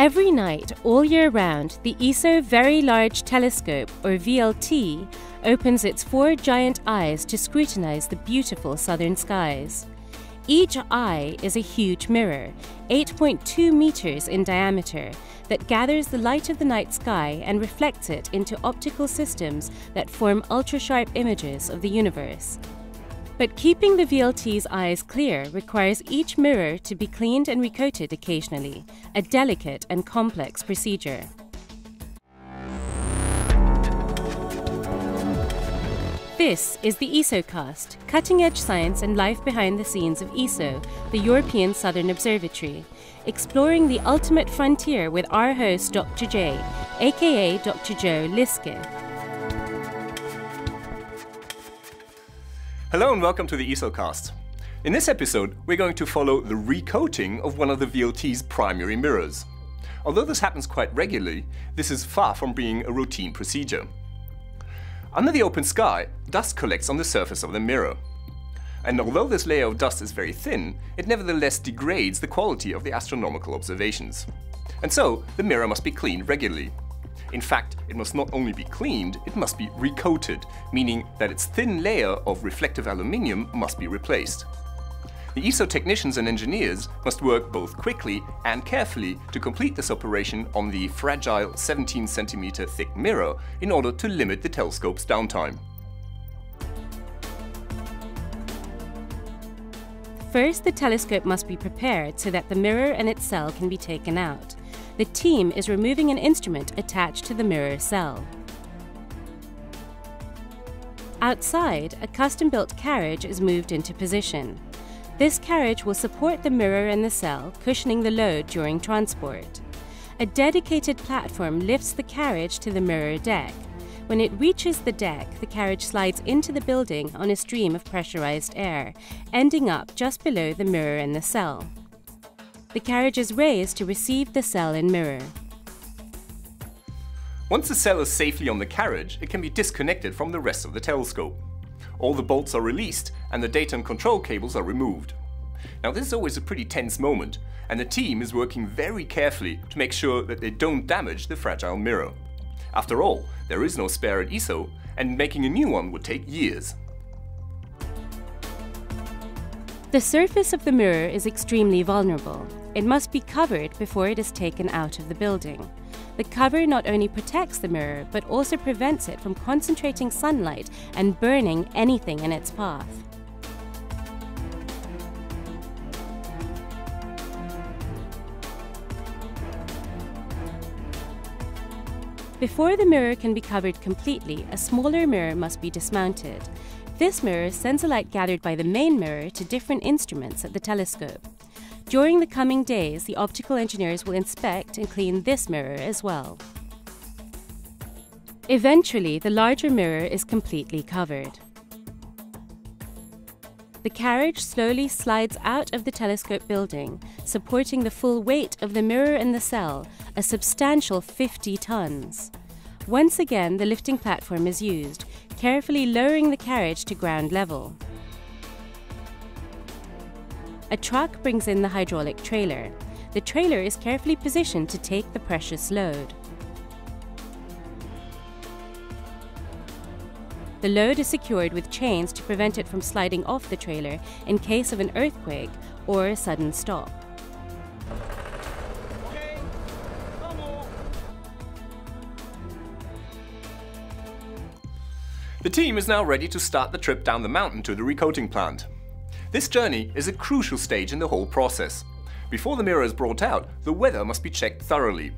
Every night, all year round, the ESO Very Large Telescope, or VLT, opens its four giant eyes to scrutinize the beautiful southern skies. Each eye is a huge mirror, 8.2 meters in diameter, that gathers the light of the night sky and reflects it into optical systems that form ultra-sharp images of the universe. But keeping the VLT's eyes clear requires each mirror to be cleaned and recoated occasionally, a delicate and complex procedure. This is the ESOcast, cutting edge science and life behind the scenes of ESO, the European Southern Observatory, exploring the ultimate frontier with our host, Dr. J, aka Dr. Joe Liske. Hello and welcome to the ESOcast. In this episode, we're going to follow the recoating of one of the VLT's primary mirrors. Although this happens quite regularly, this is far from being a routine procedure. Under the open sky, dust collects on the surface of the mirror. And although this layer of dust is very thin, it nevertheless degrades the quality of the astronomical observations. And so, the mirror must be cleaned regularly. In fact, it must not only be cleaned, it must be recoated, meaning that its thin layer of reflective aluminium must be replaced. The ESO technicians and engineers must work both quickly and carefully to complete this operation on the fragile 17 cm thick mirror in order to limit the telescope's downtime. First, the telescope must be prepared so that the mirror and its cell can be taken out the team is removing an instrument attached to the mirror cell. Outside, a custom-built carriage is moved into position. This carriage will support the mirror and the cell, cushioning the load during transport. A dedicated platform lifts the carriage to the mirror deck. When it reaches the deck, the carriage slides into the building on a stream of pressurized air, ending up just below the mirror and the cell. The carriage is raised to receive the cell and mirror. Once the cell is safely on the carriage, it can be disconnected from the rest of the telescope. All the bolts are released and the data and control cables are removed. Now this is always a pretty tense moment, and the team is working very carefully to make sure that they don't damage the fragile mirror. After all, there is no spare at ESO, and making a new one would take years. The surface of the mirror is extremely vulnerable, it must be covered before it is taken out of the building. The cover not only protects the mirror, but also prevents it from concentrating sunlight and burning anything in its path. Before the mirror can be covered completely, a smaller mirror must be dismounted. This mirror sends the light gathered by the main mirror to different instruments at the telescope. During the coming days, the optical engineers will inspect and clean this mirror as well. Eventually, the larger mirror is completely covered. The carriage slowly slides out of the telescope building, supporting the full weight of the mirror and the cell, a substantial 50 tons. Once again, the lifting platform is used, carefully lowering the carriage to ground level. A truck brings in the hydraulic trailer. The trailer is carefully positioned to take the precious load. The load is secured with chains to prevent it from sliding off the trailer in case of an earthquake or a sudden stop. The team is now ready to start the trip down the mountain to the recoating plant. This journey is a crucial stage in the whole process. Before the mirror is brought out, the weather must be checked thoroughly.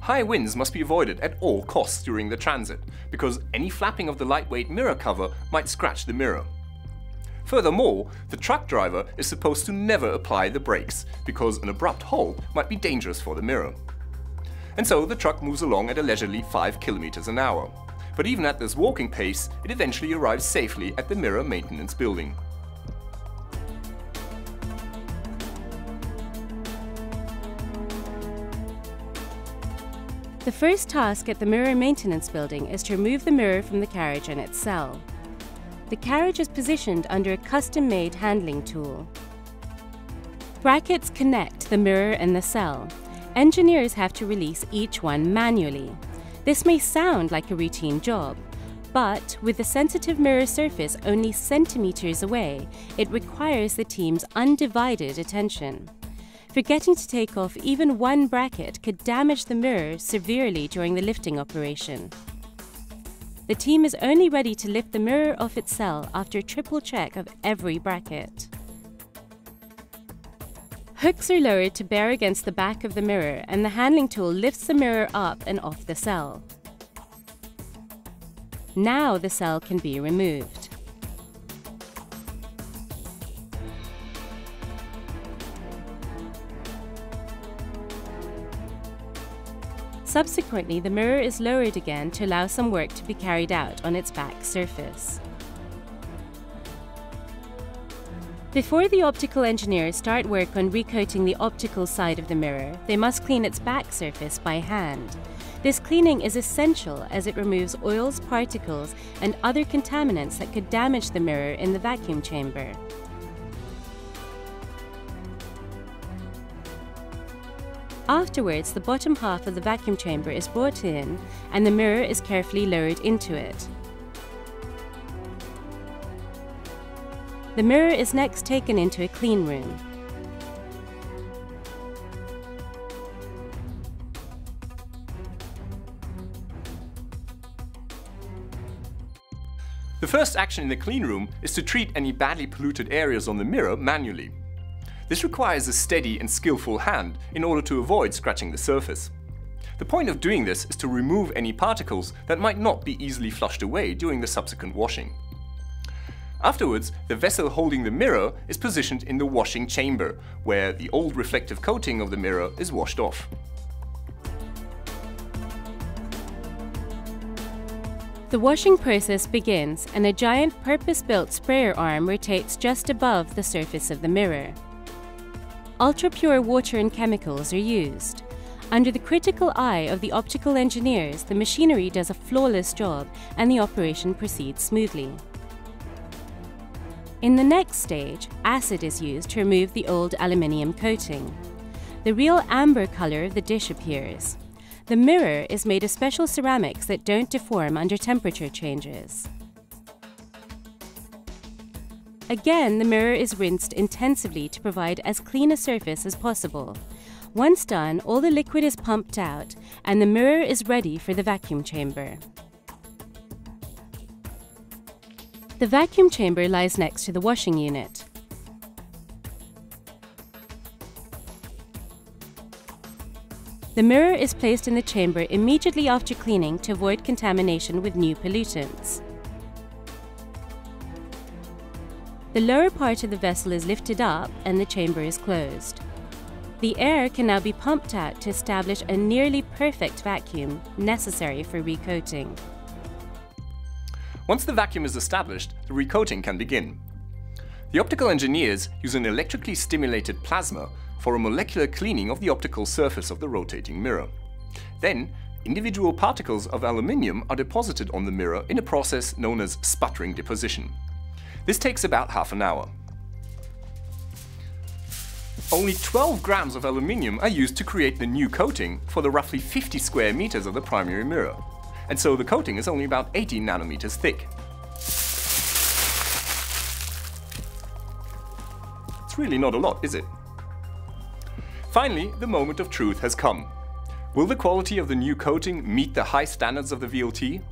High winds must be avoided at all costs during the transit, because any flapping of the lightweight mirror cover might scratch the mirror. Furthermore, the truck driver is supposed to never apply the brakes, because an abrupt halt might be dangerous for the mirror. And so the truck moves along at a leisurely 5 km an hour. But even at this walking pace, it eventually arrives safely at the mirror maintenance building. The first task at the mirror maintenance building is to remove the mirror from the carriage and its cell. The carriage is positioned under a custom-made handling tool. Brackets connect the mirror and the cell. Engineers have to release each one manually. This may sound like a routine job, but with the sensitive mirror surface only centimeters away, it requires the team's undivided attention. Forgetting to take off even one bracket could damage the mirror severely during the lifting operation. The team is only ready to lift the mirror off its cell after a triple check of every bracket. Hooks are lowered to bear against the back of the mirror and the handling tool lifts the mirror up and off the cell. Now the cell can be removed. Subsequently, the mirror is lowered again to allow some work to be carried out on its back surface. Before the optical engineers start work on recoating the optical side of the mirror, they must clean its back surface by hand. This cleaning is essential as it removes oils, particles, and other contaminants that could damage the mirror in the vacuum chamber. Afterwards, the bottom half of the vacuum chamber is brought in and the mirror is carefully lowered into it. The mirror is next taken into a clean room. The first action in the clean room is to treat any badly polluted areas on the mirror manually. This requires a steady and skillful hand in order to avoid scratching the surface. The point of doing this is to remove any particles that might not be easily flushed away during the subsequent washing. Afterwards, the vessel holding the mirror is positioned in the washing chamber, where the old reflective coating of the mirror is washed off. The washing process begins and a giant purpose-built sprayer arm rotates just above the surface of the mirror ultra-pure water and chemicals are used. Under the critical eye of the optical engineers, the machinery does a flawless job and the operation proceeds smoothly. In the next stage, acid is used to remove the old aluminium coating. The real amber color of the dish appears. The mirror is made of special ceramics that don't deform under temperature changes. Again, the mirror is rinsed intensively to provide as clean a surface as possible. Once done, all the liquid is pumped out and the mirror is ready for the vacuum chamber. The vacuum chamber lies next to the washing unit. The mirror is placed in the chamber immediately after cleaning to avoid contamination with new pollutants. The lower part of the vessel is lifted up and the chamber is closed. The air can now be pumped out to establish a nearly perfect vacuum necessary for recoating. Once the vacuum is established, the recoating can begin. The optical engineers use an electrically stimulated plasma for a molecular cleaning of the optical surface of the rotating mirror. Then, individual particles of aluminium are deposited on the mirror in a process known as sputtering deposition. This takes about half an hour. Only 12 grams of aluminium are used to create the new coating for the roughly 50 square meters of the primary mirror, and so the coating is only about 18 nanometers thick. It's really not a lot, is it? Finally, the moment of truth has come. Will the quality of the new coating meet the high standards of the VLT?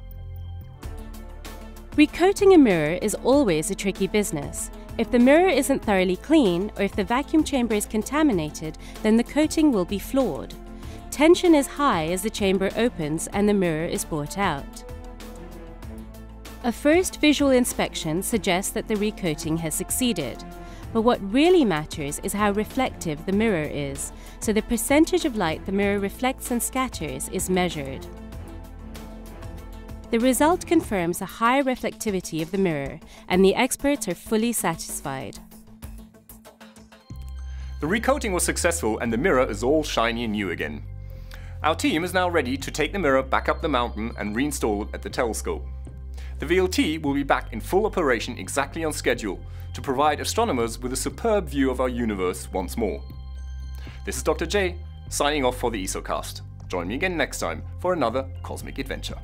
Recoating a mirror is always a tricky business. If the mirror isn't thoroughly clean, or if the vacuum chamber is contaminated, then the coating will be flawed. Tension is high as the chamber opens and the mirror is brought out. A first visual inspection suggests that the recoating has succeeded. But what really matters is how reflective the mirror is, so the percentage of light the mirror reflects and scatters is measured. The result confirms a high reflectivity of the mirror, and the experts are fully satisfied. The recoating was successful and the mirror is all shiny and new again. Our team is now ready to take the mirror back up the mountain and reinstall it at the telescope. The VLT will be back in full operation exactly on schedule to provide astronomers with a superb view of our universe once more. This is Dr. J, signing off for the ESOcast. Join me again next time for another cosmic adventure.